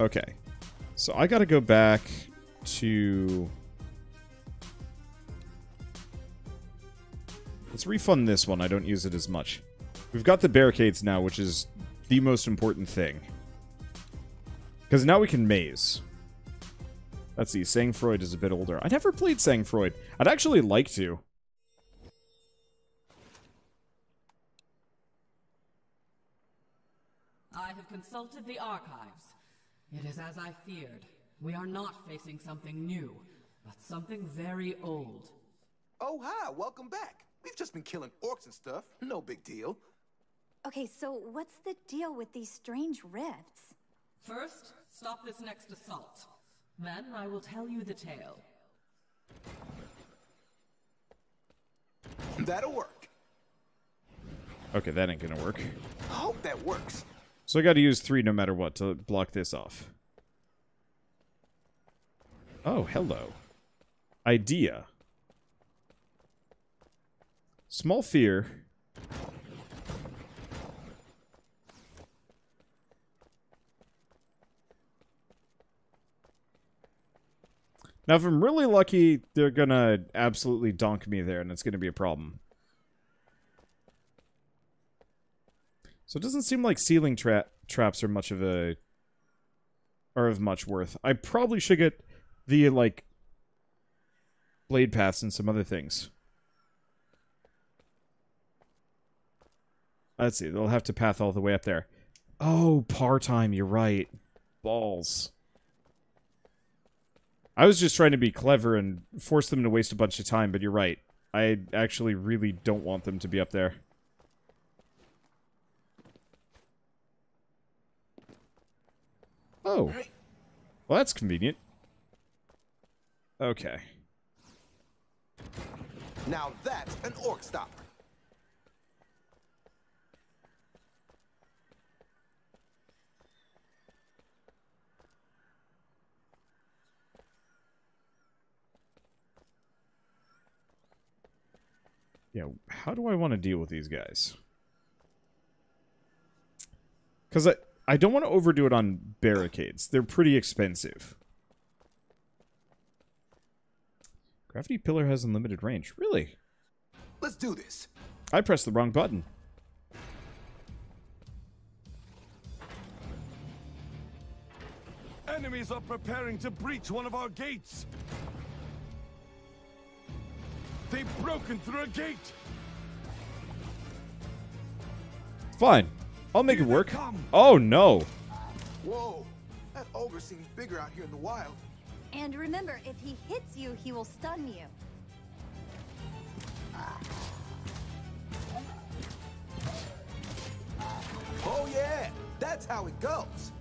Okay. So I gotta go back to... Let's refund this one. I don't use it as much. We've got the barricades now, which is the most important thing. Because now we can maze. Let's see, Sang Sangfroid is a bit older. I never played Sang Sangfroid. I'd actually like to. I have consulted the archives. It is as I feared. We are not facing something new, but something very old. Oh, hi, welcome back. We've just been killing orcs and stuff. No big deal. Okay, so what's the deal with these strange rifts? First, stop this next assault. Then I will tell you the tale. That'll work. Okay, that ain't gonna work. I hope that works. So I gotta use three no matter what to block this off. Oh, hello. Idea. Small fear. Now, if I'm really lucky, they're gonna absolutely donk me there, and it's gonna be a problem. So it doesn't seem like ceiling tra traps are much of a... are of much worth. I probably should get the, like, blade paths and some other things. Let's see, they'll have to path all the way up there. Oh, part-time, you're right. Balls. I was just trying to be clever and force them to waste a bunch of time, but you're right. I actually really don't want them to be up there. Oh. Well, that's convenient. Okay. Now that's an orc stopper. Yeah, how do I want to deal with these guys? Because I, I don't want to overdo it on barricades. They're pretty expensive. Gravity pillar has unlimited range. Really? Let's do this. I pressed the wrong button. Enemies are preparing to breach one of our gates. They've broken through a gate. Fine. I'll make it Here they work. Oh, no. Whoa, that ogre seems bigger out here in the wild. And remember, if he hits you, he will stun you. Oh yeah, that's how it goes.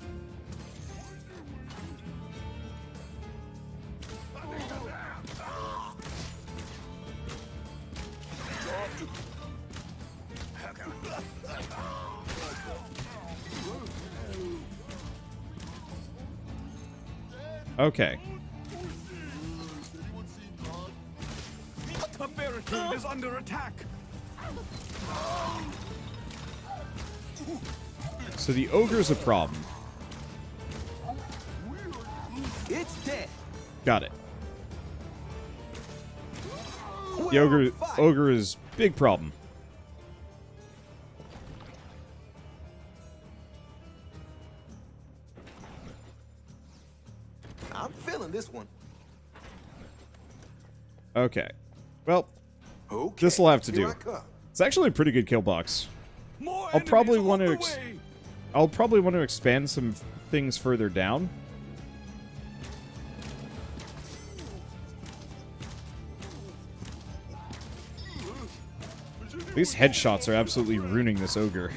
Okay. The barricade is under attack. So the ogre's a problem. It's dead. Got it. The ogre, ogre is big problem. Okay. Well, Okay. This'll have to do. It's actually a pretty good kill box. More I'll probably want to I'll probably want to expand some things further down. These headshots are absolutely ruining this ogre.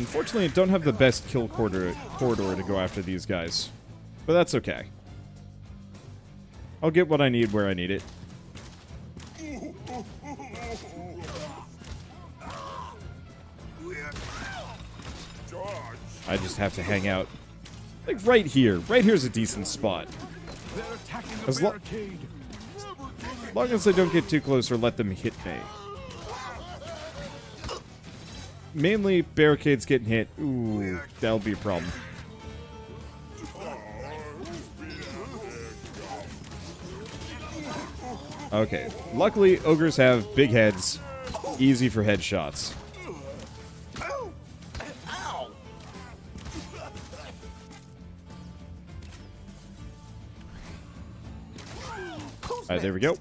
Unfortunately, I don't have the best kill corridor, corridor to go after these guys. But that's okay. I'll get what I need where I need it. I just have to hang out. Like right here. Right here's a decent spot. They're attacking the As lo- barricade. long as they don't get too close or let them hit me. Mainly barricades getting hit. Ooh, that'll be a problem. Okay. Luckily, ogres have big heads. Easy for headshots. Alright, there we go.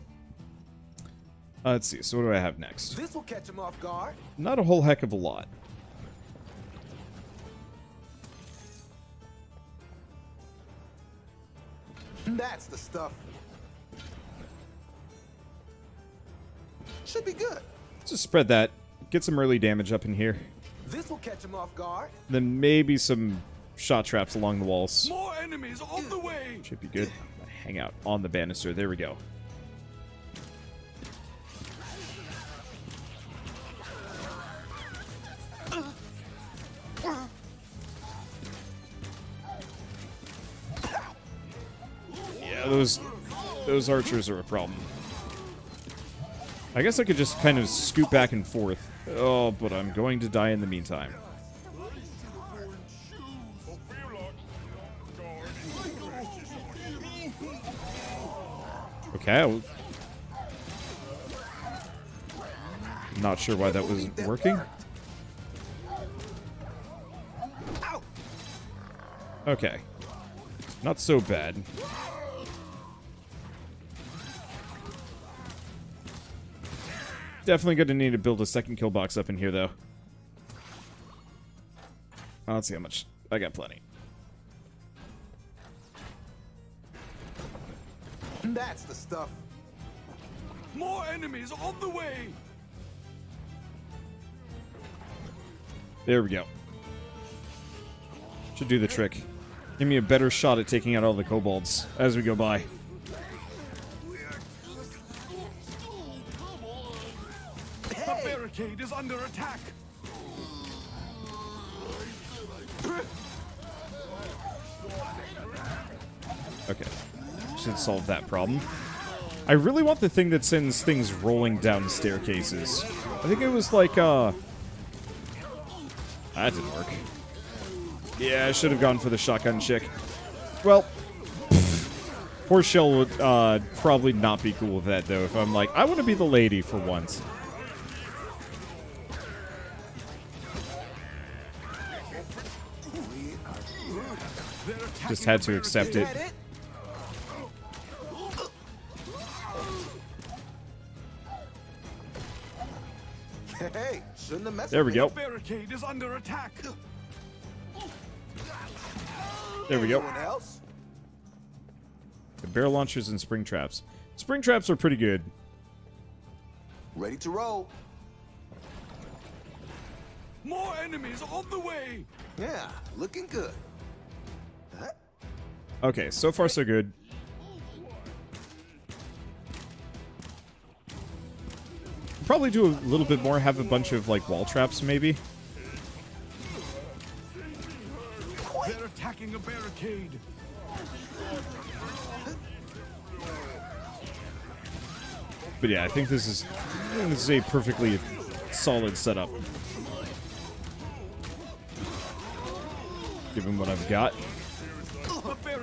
Uh, let's see. So what do I have next? This will catch him off guard. Not a whole heck of a lot. That's the stuff. Should be good. Just spread that. Get some early damage up in here. This will catch him off guard. Then maybe some shot traps along the walls. More enemies on the way! Should be good. Hang out on the banister. There we go. Those those archers are a problem. I guess I could just kind of scoot back and forth. Oh, but I'm going to die in the meantime. Okay. Not sure why that was working. Okay. Not so bad. Definitely going to need to build a second kill box up in here, though. Uh, Let's see how much. I got plenty. That's the stuff. More enemies on the way! There we go. Should do the trick. Give me a better shot at taking out all the kobolds as we go by. Barricade is under attack! Okay. Should solve that problem. I really want the thing that sends things rolling down staircases. I think it was like, uh... That didn't work. Yeah, I should have gone for the shotgun chick. Well, poor Shell would uh, probably not be cool with that, though, if I'm like, I want to be the lady for once. Just had to accept it. Hey, shouldn't have There we go. Barricade is under attack! There we go. The barrel launchers and spring traps. Spring traps are pretty good. Ready to roll. More enemies on the way! Yeah, looking good. Okay, so far so good. Probably do a little bit more, have a bunch of like wall traps maybe. They're attacking a barricade! But yeah, I think this is think this is a perfectly solid setup. Given what I've got.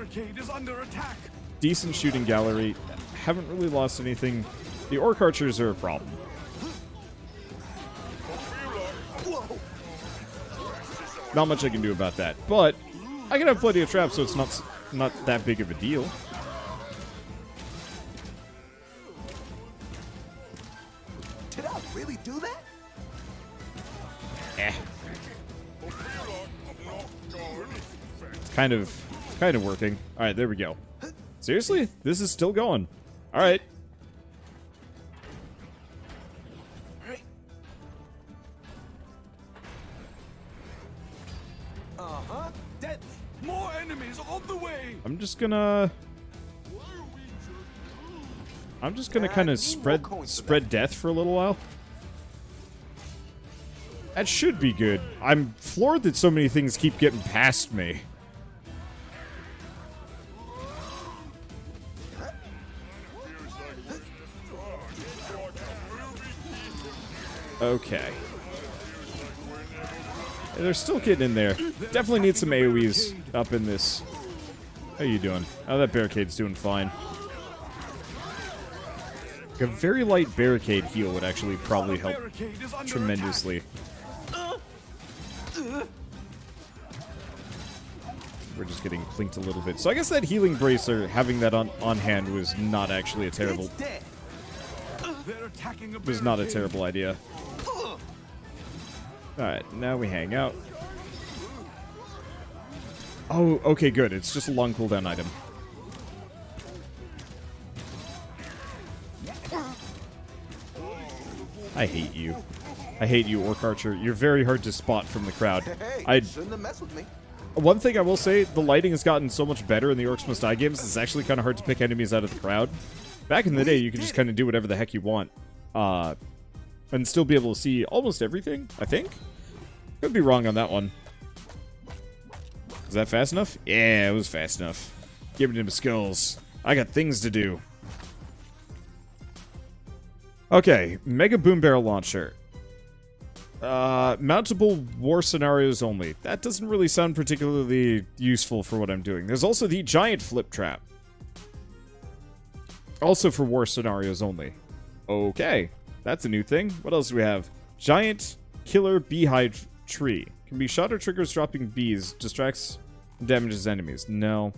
The barricade is under attack! Decent shooting gallery. Haven't really lost anything. The orc archers are a problem. Not much I can do about that. But I can have plenty of traps, so it's not not that big of a deal. Did I really do that? Eh. It's kind of kind of working. All right, there we go. Seriously? This is still going. All right. Uh-huh. Deadly. More enemies on the way! I'm just gonna I'm just gonna kind of spread spread death for a little while. That should be good. I'm floored that so many things keep getting past me. Okay. Yeah, they're still getting in there. Definitely need some AoEs up in this. How you doing? Oh, that barricade's doing fine. Like a very light barricade heal would actually probably help Barricade is under tremendously. We're just getting plinked a little bit. So I guess that healing bracer, having that on, on hand was not actually a terrible It's dead. attack. They're attacking a was not a terrible idea. Alright, now we hang out. Oh, okay, good. It's just a long cooldown item. I hate you. I hate you, Orc Archer. You're very hard to spot from the crowd. Hey, I shouldn't have messed with me. one thing I will say, the lighting has gotten so much better in the Orcs Must Die games, it's actually kind of hard to pick enemies out of the crowd. Back in the day, you could just kind of do whatever the heck you want. Uh, and still be able to see almost everything, I think. Could be wrong on that one. Was that fast enough? Yeah, it was fast enough. Giving him skills. I got things to do. Okay, Mega Boom Barrel Launcher. Uh, mountable war scenarios only. That doesn't really sound particularly useful for what I'm doing. There's also the giant flip trap. Also for war scenarios only. Okay, that's a new thing. What else do we have? Giant killer beehive tree. Can be shot or triggers dropping bees. Distracts damages enemies. No.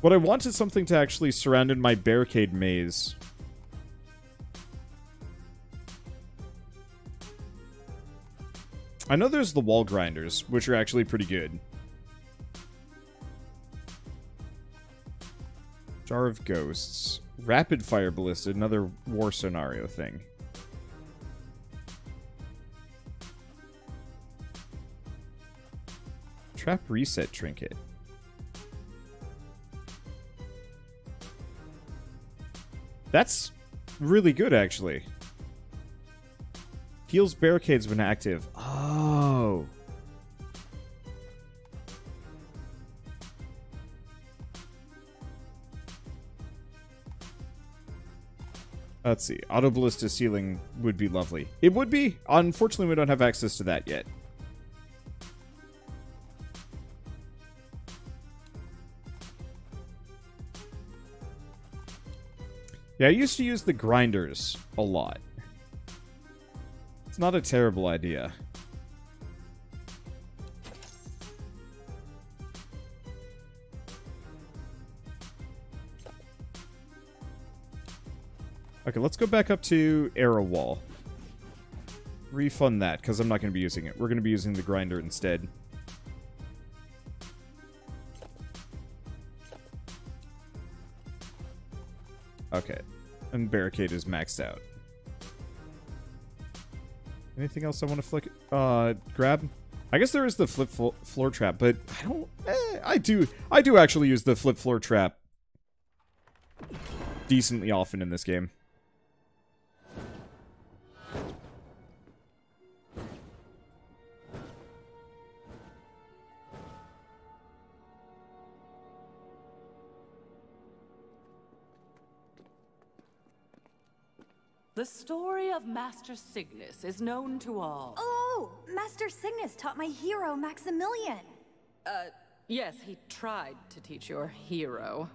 What I want is something to actually surround in my barricade maze. I know there's the wall grinders, which are actually pretty good. Jar of Ghosts. Rapid Fire Ballista, another war scenario thing. Trap Reset Trinket. That's really good, actually. Heals barricades when active. Oh. Let's see. Auto ballista ceiling would be lovely. It would be. Unfortunately, we don't have access to that yet. Yeah, I used to use the grinders a lot. It's not a terrible idea. Okay, let's go back up to Arrow Wall. Refund that, because I'm not going to be using it. We're going to be using the grinder instead. Barricade is maxed out. Anything else I want to flick? Uh, grab? I guess there is the flip flo floor trap, but I don't. Eh, I do. I do actually use the flip floor trap decently often in this game. The story of Master Cygnus is known to all. Oh, Master Cygnus taught my hero Maximilian. Uh, yes, he tried to teach your hero.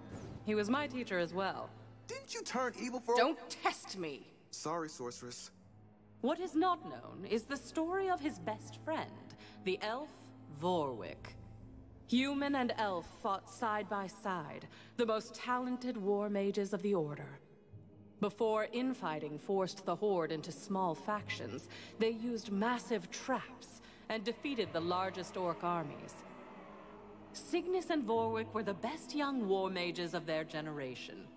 He was my teacher as well. Didn't you turn evil for? Don't test me! Sorry, sorceress. What is not known is the story of his best friend, the elf Vorwick. Human and elf fought side by side, the most talented war mages of the Order. Before infighting forced the Horde into small factions, they used massive traps and defeated the largest orc armies. Cygnus and Vorwick were the best young war mages of their generation.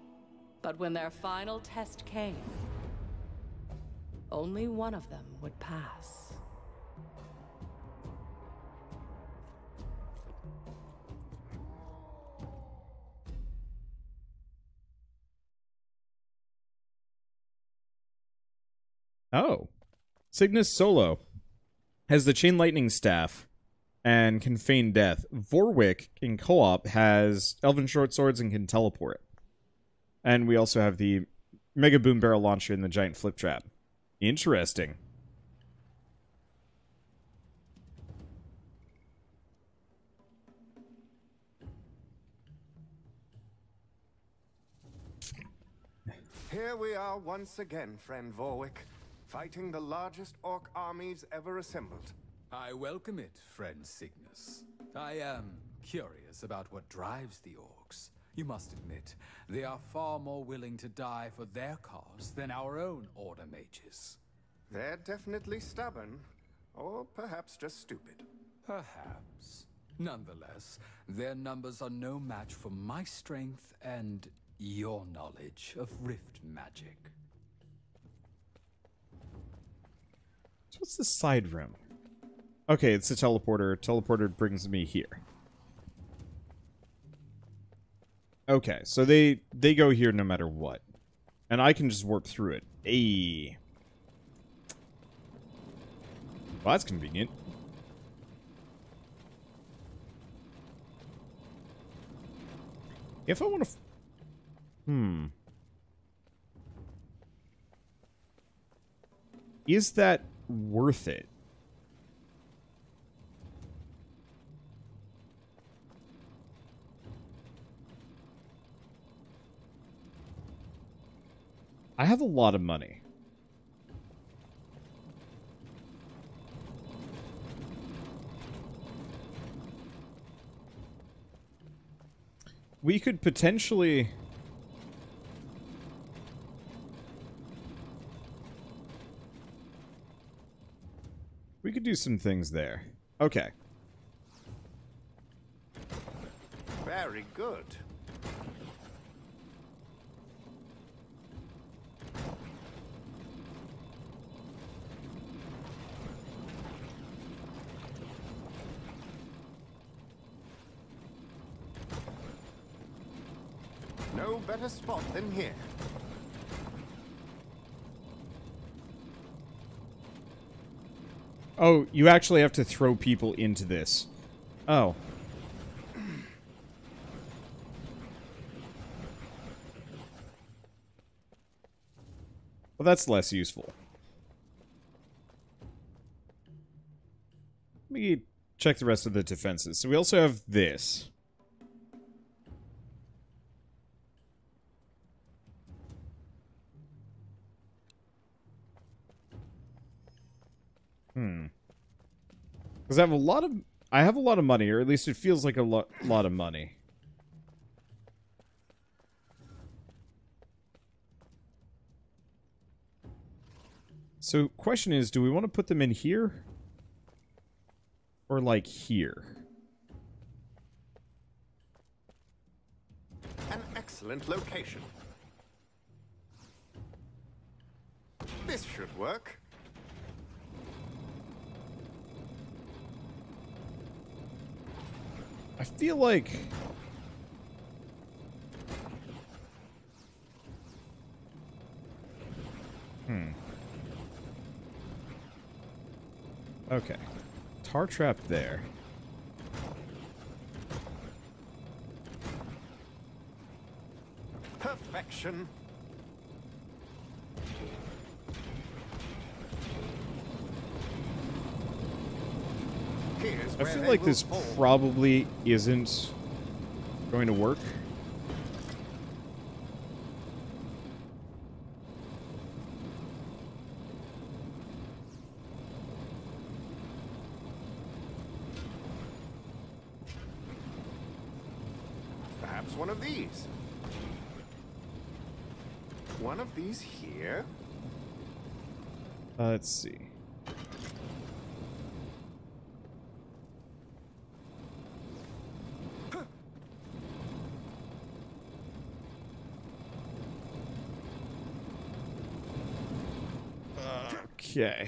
But when their final test came, only one of them would pass. Oh. Cygnus Solo has the Chain Lightning Staff and can feign death. Vorwick in co op has Elven Short Swords and can teleport. And we also have the Mega Boom Barrel Launcher and the Giant Flip Trap. Interesting. Here we are once again, friend Vorwick fighting the largest orc armies ever assembled. I welcome it, friend Cygnus. I am curious about what drives the orcs. You must admit, they are far more willing to die for their cause than our own Order mages. They're definitely stubborn, or perhaps just stupid. Perhaps. Nonetheless, their numbers are no match for my strength and your knowledge of rift magic. What's the side room? Okay, it's a teleporter. Teleporter brings me here. Okay, so they they go here no matter what. And I can just warp through it. Ayy. Well, that's convenient. If I want to... Hmm. Is that worth it? I have a lot of money. We could potentially... could do some things there. Okay. Very good. No better spot than here. Oh, you actually have to throw people into this. Oh. Well, that's less useful. Let me check the rest of the defenses. So we also have this. Because I have a lot of... I have a lot of money, or at least it feels like a lo lot of money. So, question is, do we want to put them in here? Or, like, here? An excellent location. This should work. I feel like... Hmm. Okay. Tar trap there. Perfection. Here's I feel like this probably isn't going to work. Perhaps one of these. One of these here. Uh, let's see. Okay.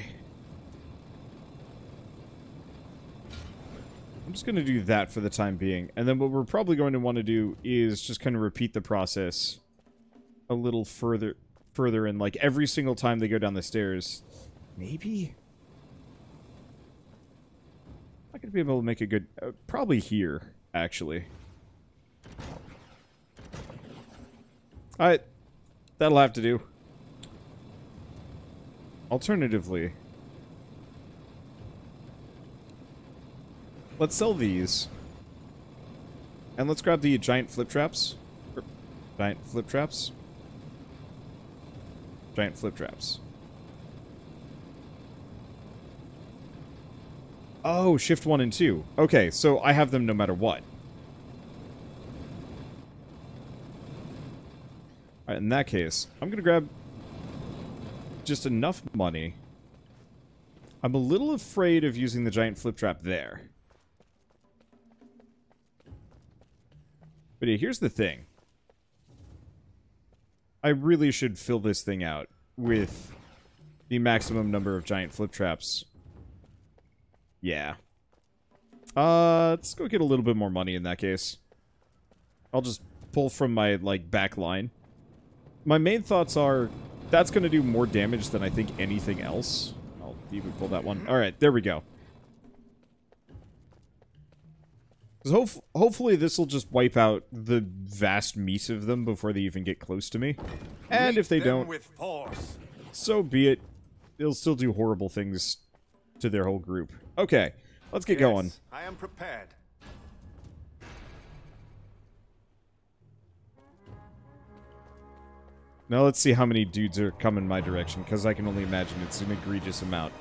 I'm just going to do that for the time being. And then what we're probably going to want to do is just kind of repeat the process a little further further in like every single time they go down the stairs. Maybe I could be able to make a good uh, probably here actually. All right. That'll have to do. Alternatively, let's sell these. And let's grab the giant flip traps. Er, Giant flip traps. giant flip traps. Oh, shift 1 and 2. Okay, so I have them no matter what. Alright, in that case, I'm gonna grab just enough money. I'm a little afraid of using the giant flip trap there. But yeah, here's the thing. I really should fill this thing out with the maximum number of giant flip traps. Yeah. Uh, let's go get a little bit more money in that case. I'll just pull from my, like, back line. My main thoughts are, that's going to do more damage than I think anything else. I'll even pull that one. Alright, there we go. Hope hopefully this will just wipe out the vast meat of them before they even get close to me. And if they don't, with force. so be it. They'll still do horrible things to their whole group. Okay, let's get going. I am prepared. Now let's see how many dudes are coming my direction, because I can only imagine it's an egregious amount.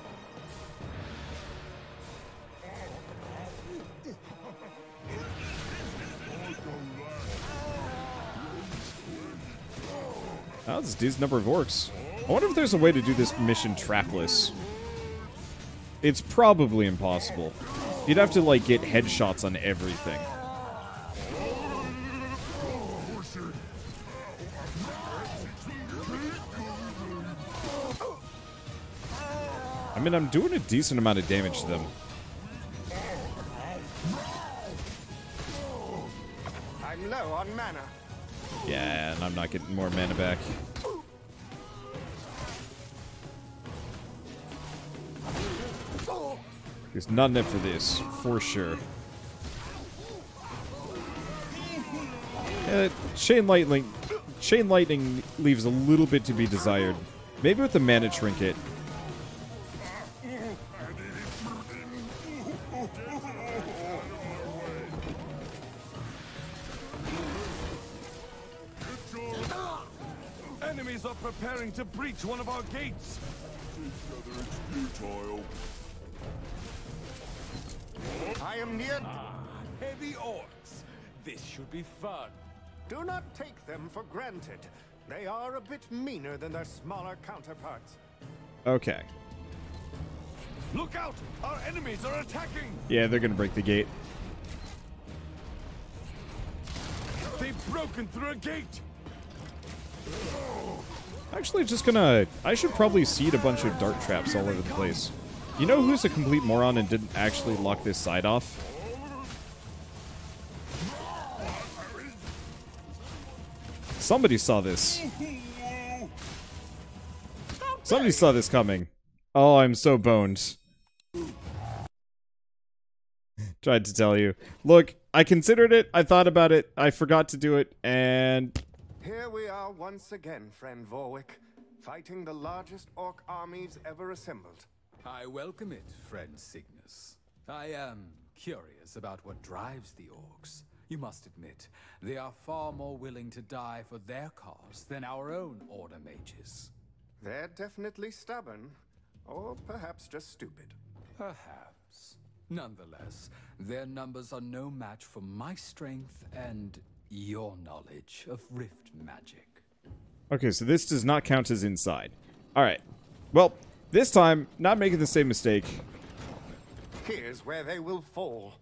Oh, this dude's number of orcs. I wonder if there's a way to do this mission trapless. It's probably impossible. You'd have to, like, get headshots on everything. Mean, I'm doing a decent amount of damage to them. I'm low on mana. Yeah, and I'm not getting more mana back. There's not enough for this, for sure. Uh, chain lightning, chain lightning leaves a little bit to be desired. Maybe with the mana trinket. Preparing to breach one of our gates. I am near. Ah, heavy orcs. This should be fun. Do not take them for granted. They are a bit meaner than their smaller counterparts. Okay. Look out! Our enemies are attacking! Yeah, they're gonna break the gate. They've broken through a gate! Actually, just gonna... I should probably seed a bunch of dart traps all over the place. You know who's a complete moron and didn't actually lock this side off? Somebody saw this. Somebody saw this coming. Oh, I'm so boned. Tried to tell you. Look, I considered it, I thought about it, I forgot to do it, and Here we are once again, friend Vorwick, fighting the largest orc armies ever assembled. I welcome it, friend Cygnus. I am curious about what drives the orcs. You must admit, they are far more willing to die for their cause than our own Order mages. They're definitely stubborn, or perhaps just stupid. Perhaps. Nonetheless, their numbers are no match for my strength and your knowledge of Rift magic. Okay, so this does not count as inside. Alright. Well, this time, not making the same mistake. Here's where they will fall.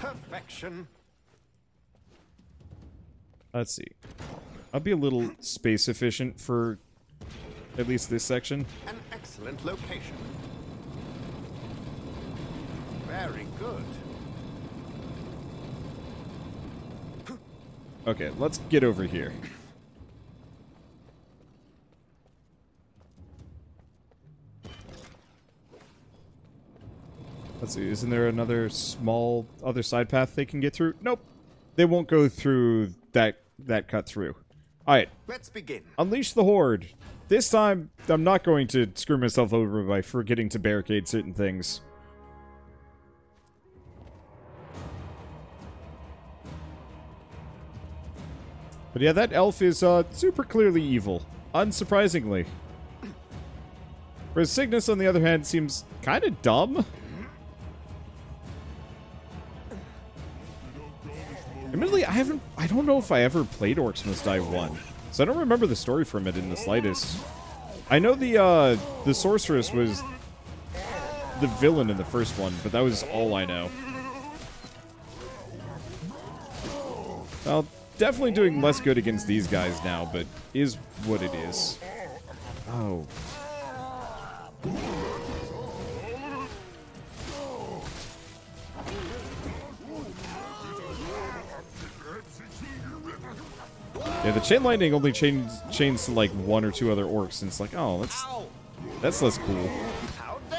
Perfection. Let's see. I'll be a little space efficient for at least this section. An excellent location. Very good. Okay, let's get over here. Let's see, isn't there another small other side path they can get through? Nope. They won't go through that that cut through. Alright, Let's begin. unleash the horde. this time, I'm not going to screw myself over by forgetting to barricade certain things. But yeah, that elf is uh, super clearly evil. Unsurprisingly. Whereas Cygnus, on the other hand, seems kind of dumb. Admittedly, I haven't... I don't know if I ever played Orcs Must Die 1. So I don't remember the story from it in the slightest. I know the, uh, the Sorceress was the villain in the first one, but that was all I know. Well, definitely doing less good against these guys now, but is what it is. Oh. Yeah, the chain lightning only chains chains to like one or two other orcs, and it's like, oh, that's that's less cool.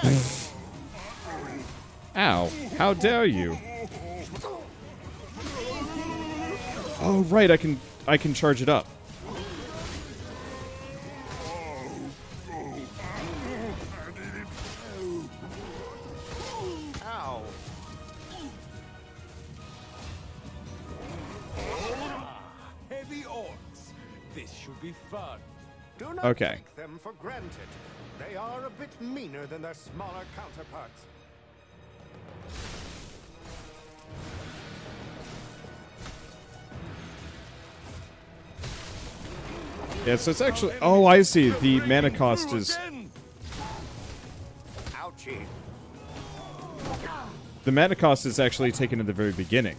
Ow! How dare you? Oh right, I can I can charge it up. Okay. take them for granted. They are a bit meaner than their smaller counterparts. Yeah, so it's actually. Oh, I see. The mana cost is Ouchie. the mana cost is actually taken at the very beginning.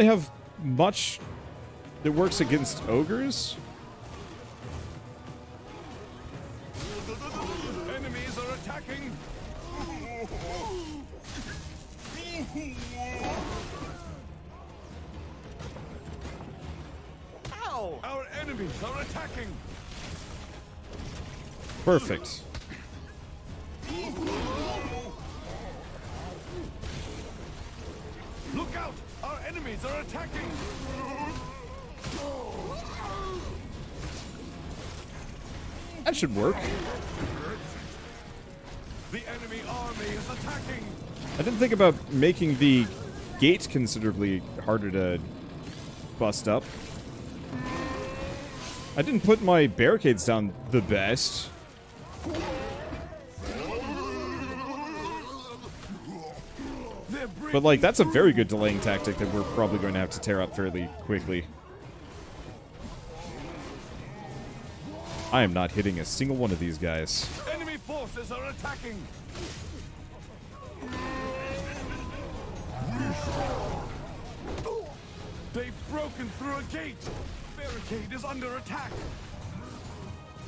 Really have much that works against ogres. Enemies are attacking. Ow! Our enemies are attacking. Perfect. Should work. The enemy army is attacking. I didn't think about making the gate considerably harder to bust up. I didn't put my barricades down the best. But, like, that's a very good delaying tactic that we're probably going to have to tear up fairly quickly. I am not hitting a single one of these guys. enemy forces are attacking. They've broken through a gate. Barricade is under attack.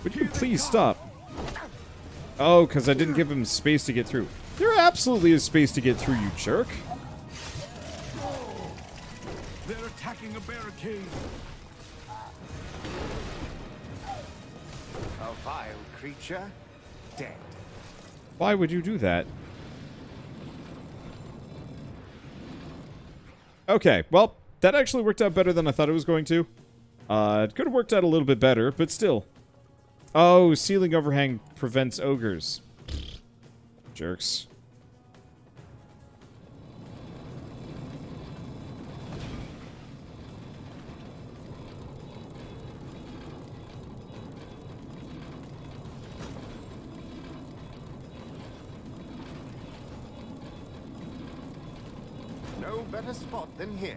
Would you please stop? Oh, because I didn't give him space to get through. There absolutely is space to get through, you jerk. They're attacking a barricade. Vile creature. Dead. Why would you do that? Okay, well, that actually worked out better than I thought it was going to. Uh, it could have worked out a little bit better, but still. Oh, ceiling overhang prevents ogres. Jerks. Than here.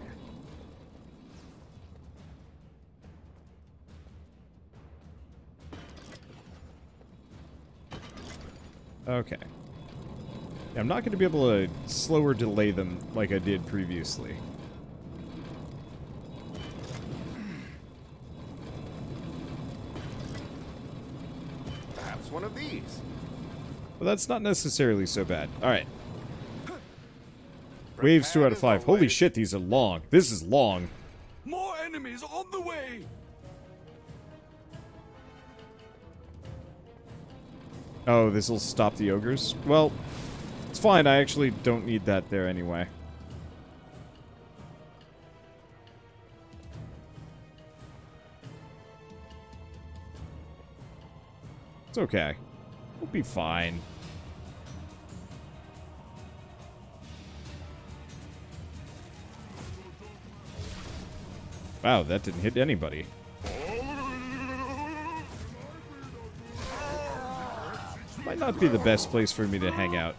Okay. I'm not going to be able to slow or delay them like I did previously. Perhaps one of these. But that's not necessarily so bad. Alright. Waves 2 out of 5. Holy shit, these are long. This is long. More enemies on the way! Oh, this'll stop the ogres? Well, it's fine. I actually don't need that there anyway. It's okay. We'll be fine. Wow, that didn't hit anybody. Might not be the best place for me to hang out.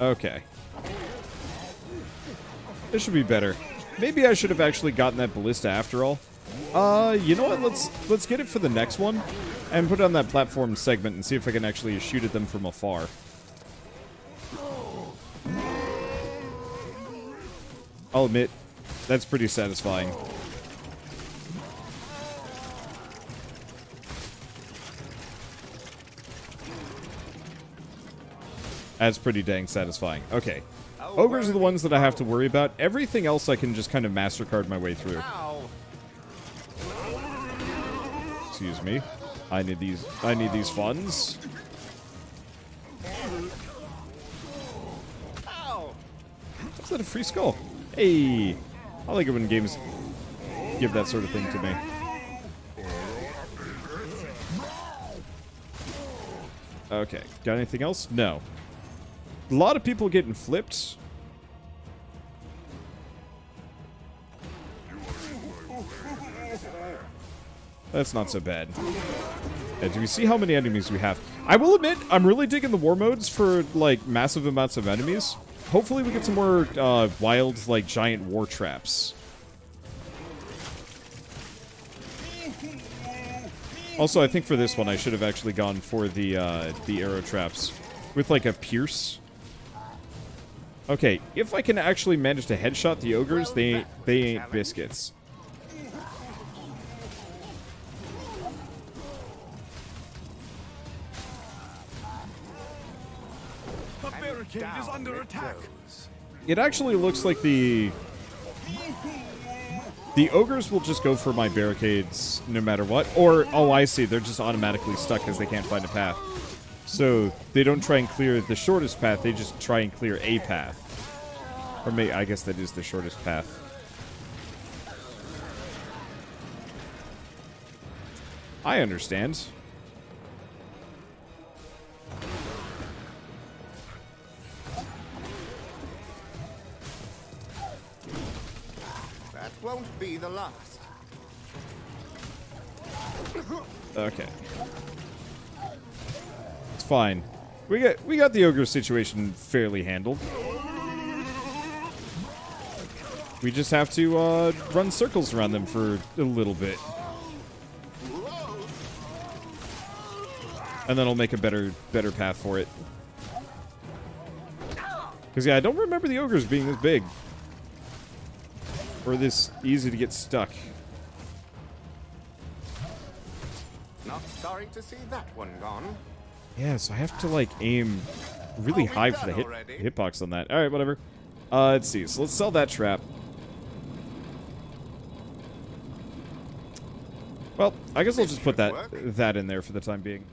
Okay. This should be better. Maybe I should have actually gotten that ballista after all. Uh, you know what? Let's let's get it for the next one and put it on that platform segment and see if I can actually shoot at them from afar. I'll admit, that's pretty satisfying. That's pretty dang satisfying. Okay. Ogres are the ones that I have to worry about. Everything else I can just kind of MasterCard my way through. Excuse me. I need these I need these funds. Is that a free skull? Hey! I like it when games give that sort of thing to me. Okay, got anything else? No. A lot of people getting flipped. That's not so bad. Yeah, do we see how many enemies we have? I will admit, I'm really digging the war modes for, like, massive amounts of enemies. Hopefully we get some more uh, wild, like, giant war traps. Also, I think for this one, I should have actually gone for the, uh, the arrow traps. With, like, a pierce. Okay, if I can actually manage to headshot the ogres, they, they ain't biscuits. The barricade is under attack. It actually looks like the... The ogres will just go for my barricades no matter what. Or, oh, I see, they're just automatically stuck because they can't find a path. So, they don't try and clear the shortest path, they just try and clear a path. Or may I guess that is the shortest path. I understand. Won't be the last. Okay. It's fine. We got we got the ogre situation fairly handled. We just have to uh, run circles around them for a little bit. And then I'll make a better better path for it. Because, yeah, I don't remember the ogres being this big. Or this easy to get stuck. Not sorry to see that one gone. Yeah, so I have to, like, aim really high for the hit already? hitbox on that. Alright, whatever. Uh, let's see. So let's sell that trap. Well, I guess I'll just put that that in there for the time being.